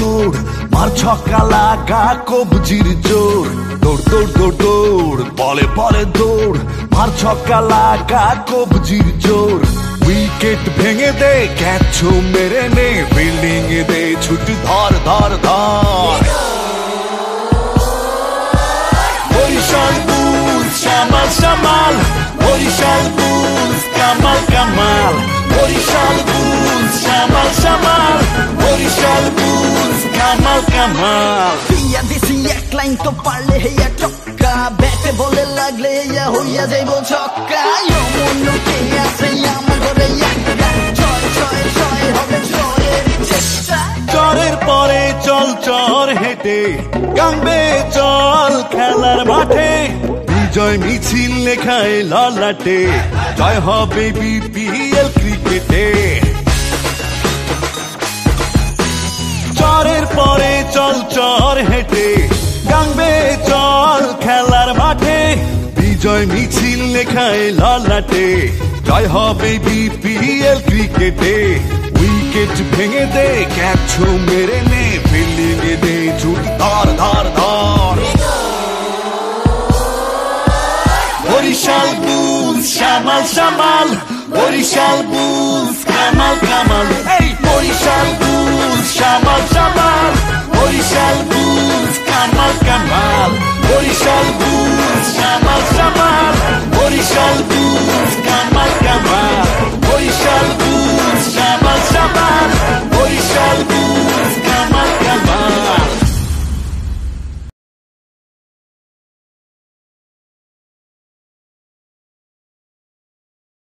দৌড় মার ছক্কা লাগা কবজির জোর। দৌড় দৌড় দৌড় দৌড়, বলে বলে দৌড়, মার ছক্কা লাগা কবজির জোর। উইকেট ভেঙে দে ক্যাচ মেরে নে বিল্ডিং দে, ছুটি ধর ধর ধর। শ্যামাল শ্যামাল কামাল কামাল। দিয়া দিছি এক লাইন তো পারলে হেয়া চক্কা। ব্যাটে বলে লাগলে হেয়া হইয়া যাইব ছক্কা। মন কে আছে আমার ঘরে হবে চেষ্টা। চরের পরে চল চর হেঁটে। গাঙ্গে চল খেলার মাঠে। বিজয় মিছিল লেখায় ললাটে। জয় হবে বিপিএল ক্রিকেটে। হেঁটে, গাঙ্গে চল খেলার মাঠে, বিজয় মিছিল লেখায় ললাটে। জয় হবে বিপিএল ক্রিকেটে, উইকেট ভেঙে দে, ক্যাচ মেরে নে ফিল্ডিং দে ছুটি ধর ধর ধর। Barishal Bulls Shyamal Shyamal Barishal Bulls